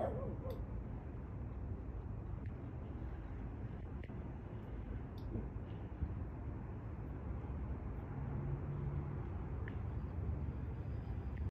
her.